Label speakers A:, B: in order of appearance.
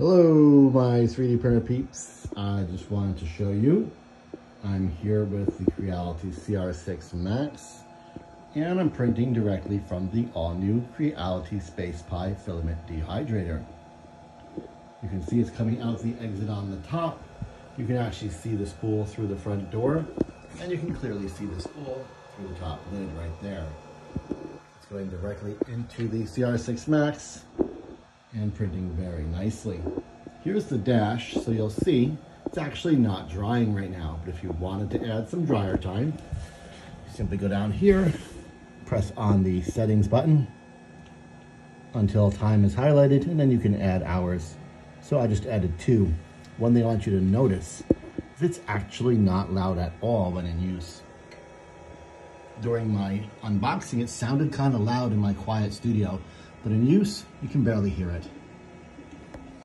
A: Hello, my 3D printer peeps. I just wanted to show you. I'm here with the Creality CR6 Max, and I'm printing directly from the all-new Creality Space Pi filament dehydrator. You can see it's coming out the exit on the top. You can actually see the spool through the front door, and you can clearly see the spool through the top lid right there. It's going directly into the CR6 Max and printing very nicely. Here's the dash, so you'll see it's actually not drying right now, but if you wanted to add some dryer time, simply go down here, press on the settings button until time is highlighted, and then you can add hours. So I just added two. One thing I want you to notice is it's actually not loud at all when in use. During my unboxing, it sounded kind of loud in my quiet studio, but in use, you can barely hear it.